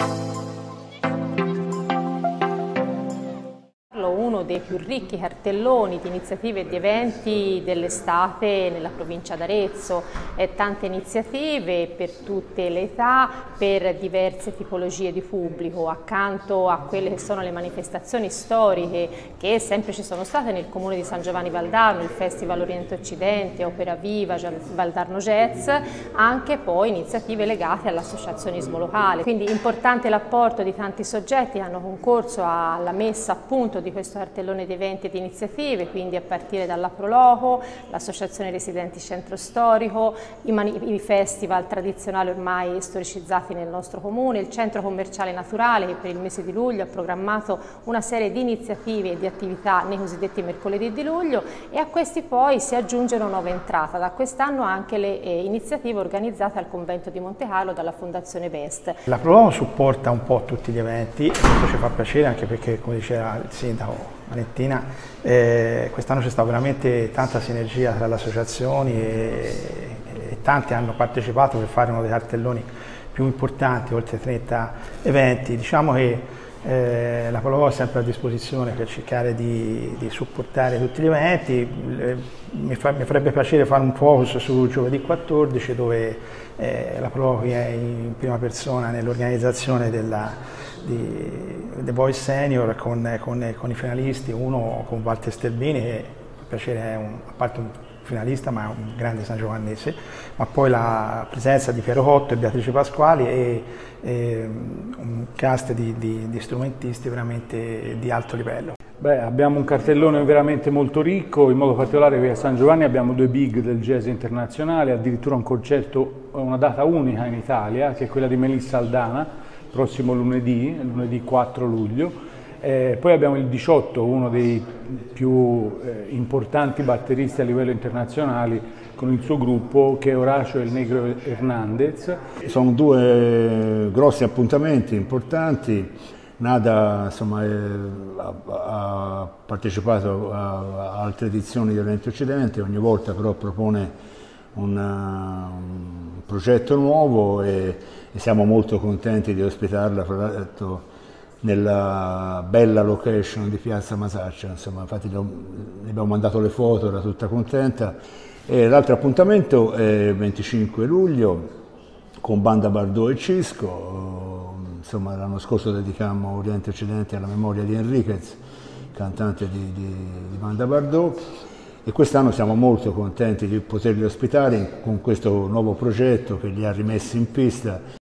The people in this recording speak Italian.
you uno dei più ricchi cartelloni di iniziative e di eventi dell'estate nella provincia d'Arezzo. tante iniziative per tutte le età, per diverse tipologie di pubblico, accanto a quelle che sono le manifestazioni storiche che sempre ci sono state nel comune di San Giovanni Valdarno, il Festival Oriente Occidente, Opera Viva, Valdarno Jazz, anche poi iniziative legate all'associazionismo locale. Quindi importante l'apporto di tanti soggetti che hanno concorso alla messa a punto di questo cartellone di eventi e di iniziative, quindi a partire dalla Proloco, l'Associazione Residenti Centro Storico, i, i, festival tradizionali ormai storicizzati nel nostro comune, il Centro Commerciale Naturale che per il mese di luglio ha programmato una serie di iniziative e di attività nei cosiddetti mercoledì di luglio e a questi poi si aggiunge una nuova entrata, da quest'anno anche le eh, iniziative organizzate al convento di Monte Carlo dalla Fondazione Best. La Proloco supporta un po' tutti gli eventi questo ci fa piacere anche perché come diceva il sindaco Valentina, eh, quest'anno c'è stata veramente tanta sinergia tra le associazioni e, e, tanti hanno partecipato per fare uno dei cartelloni più importanti, oltre 30 eventi. Diciamo che eh, la Palova è sempre a disposizione per cercare di, di supportare tutti gli eventi. Mi, fa, mi, farebbe piacere fare un focus su giovedì 14 dove eh, la Palova è in prima persona nell'organizzazione della di The Voice Senior con, con, con, i finalisti, uno con Walter Sterbini che per piacere è un, a parte un finalista ma un grande San Giovannese, ma poi la presenza di Piero Cotto e Beatrice Pasquali e, e un cast di, di, di strumentisti veramente di alto livello. Beh, abbiamo un cartellone veramente molto ricco, in modo particolare qui a San Giovanni abbiamo due big del jazz internazionale, addirittura un concerto, una data unica in Italia, che è quella di Melissa Aldana, prossimo lunedì, lunedì 4 luglio. Eh, poi abbiamo il 18, uno dei più eh, importanti batteristi a livello internazionale con il suo gruppo che è Horacio El Negro Hernandez. Sono due grossi appuntamenti importanti. Nada insomma, è, ha, partecipato a, altre edizioni di Oriente Occidente, ogni volta però propone una, un progetto nuovo e, e, siamo molto contenti di ospitarla nella bella location di Piazza Masaccia, insomma, infatti le abbiamo mandato le foto, era tutta contenta. E l'altro appuntamento è il 25 luglio con Banda Bardot e Cisco, insomma l'anno scorso dedicammo Oriente Occidente alla memoria di Enriquez, cantante di, di, di Banda Bardot e quest'anno siamo molto contenti di poterli ospitare con questo nuovo progetto che li ha rimessi in pista.